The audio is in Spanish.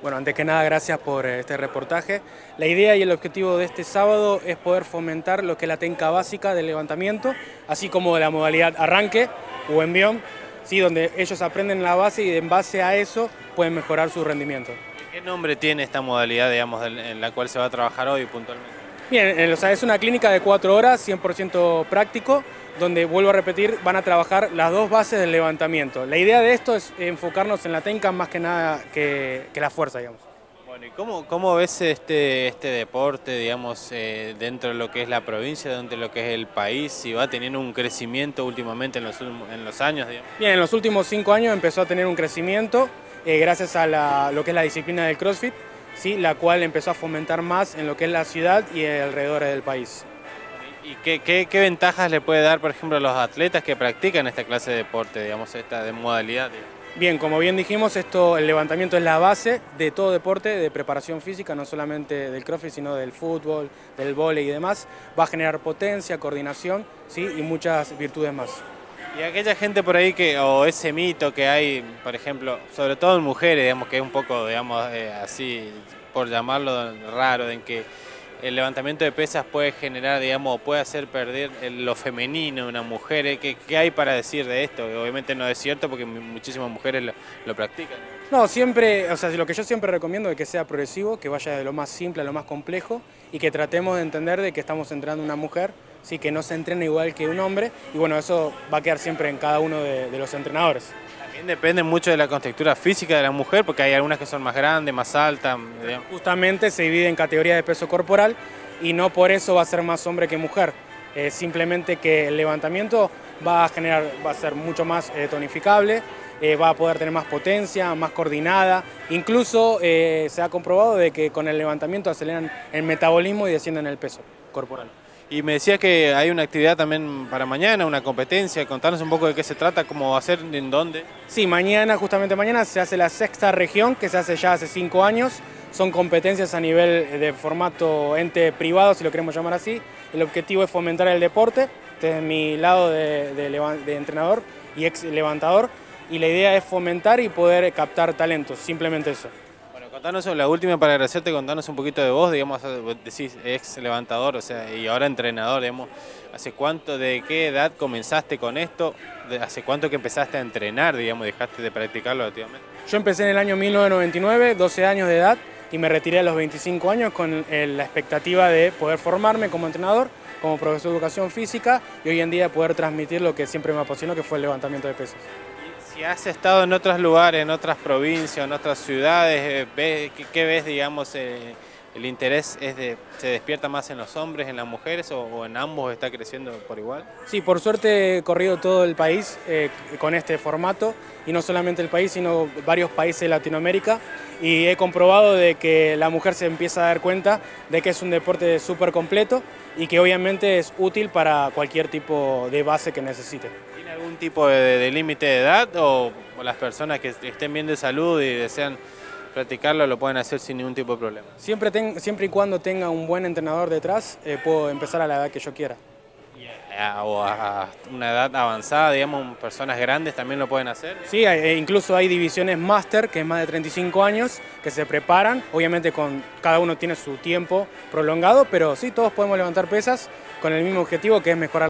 Bueno, antes que nada, gracias por eh, este reportaje. La idea y el objetivo de este sábado es poder fomentar lo que es la técnica básica del levantamiento, así como la modalidad arranque o envión, ¿sí? donde ellos aprenden la base y en base a eso pueden mejorar su rendimiento. ¿Qué nombre tiene esta modalidad, digamos, en la cual se va a trabajar hoy puntualmente? Bien, o sea, es una clínica de cuatro horas, 100% práctico, donde, vuelvo a repetir, van a trabajar las dos bases del levantamiento. La idea de esto es enfocarnos en la técnica más que nada que, la fuerza, digamos. Bueno, ¿y cómo, cómo ves este, este deporte, digamos, eh, dentro de lo que es la provincia, dentro de lo que es el país? Si va teniendo un crecimiento últimamente en los, en los años, Bien, en los últimos cinco años empezó a tener un crecimiento eh, gracias a lo que es la disciplina del CrossFit, ¿sí? la cual empezó a fomentar más en lo que es la ciudad y alrededor del país. ¿Y qué, ventajas le puede dar, por ejemplo, a los atletas que practican esta clase de deporte, digamos, esta de modalidad? Bien, como bien dijimos, esto, el levantamiento es la base de todo deporte de preparación física, no solamente del crossfit, sino del fútbol, del vóley y demás. Va a generar potencia, coordinación ¿sí? y muchas virtudes más. Y aquella gente por ahí que, o ese mito que hay, por ejemplo, sobre todo en mujeres, digamos, que es un poco, digamos, eh, así, por llamarlo raro, en que el levantamiento de pesas puede generar, digamos, puede hacer perder lo femenino de una mujer. ¿eh? ¿Qué, hay para decir de esto? Obviamente no es cierto porque muchísimas mujeres lo, practican. No, siempre, o sea, lo que yo siempre recomiendo es que sea progresivo, que vaya de lo más simple a lo más complejo y que tratemos de entender de que estamos entrenando una mujer, sí, que no se entrena igual que un hombre y bueno, eso va a quedar siempre en cada uno de los entrenadores depende mucho de la contextura física de la mujer, porque hay algunas que son más grandes, más altas. Justamente se divide en categorías de peso corporal y no por eso va a ser más hombre que mujer. simplemente que el levantamiento va a generar, va a ser mucho más eh, tonificable, eh, va a poder tener más potencia, más coordinada. Incluso eh, se ha comprobado de que con el levantamiento aceleran el metabolismo y descienden el peso corporal. Y me decías que hay una actividad también para mañana, una competencia. Contanos un poco de qué se trata, cómo va a ser, en dónde. Sí, mañana, justamente mañana, se hace la sexta región, que se hace ya hace cinco años. Son competencias a nivel de formato ente privado, si lo queremos llamar así. El objetivo es fomentar el deporte, desde mi lado de, de entrenador y ex levantador. Y la idea es fomentar y poder captar talentos, simplemente eso. Contanos la última para agradecerte, contanos un poquito de vos, digamos, decís ex levantador, o sea, y ahora entrenador, digamos, ¿hace cuánto, de qué edad comenzaste con esto? ¿Hace cuánto que empezaste a entrenar, digamos, dejaste de practicarlo activamente? Yo empecé en el año 1999, 12 años de edad, y me retiré a los 25 años con eh, la expectativa de poder formarme como entrenador, como profesor de educación física, y hoy en día poder transmitir lo que siempre me apasionó, que fue el levantamiento de pesas. Si has estado en otros lugares, en otras provincias, en otras ciudades, eh, ¿qué, ves, digamos, eh, el interés es de, se despierta más en los hombres, en las mujeres o, en ambos está creciendo por igual? Sí, por suerte he corrido todo el país eh, con este formato y no solamente el país, sino varios países de Latinoamérica y he comprobado de que la mujer se empieza a dar cuenta de que es un deporte súper completo y que obviamente es útil para cualquier tipo de base que necesite algún tipo de, límite de edad o, las personas que estén bien de salud y desean practicarlo lo pueden hacer sin ningún tipo de problema? Siempre, siempre y cuando tenga un buen entrenador detrás, eh, puedo empezar a la edad que yo quiera. o a una edad avanzada, digamos, personas grandes también lo pueden hacer. Sí, e incluso hay divisiones máster, que es más de 35 años, que se preparan, obviamente con cada uno tiene su tiempo prolongado, pero sí, todos podemos levantar pesas con el mismo objetivo que es mejorar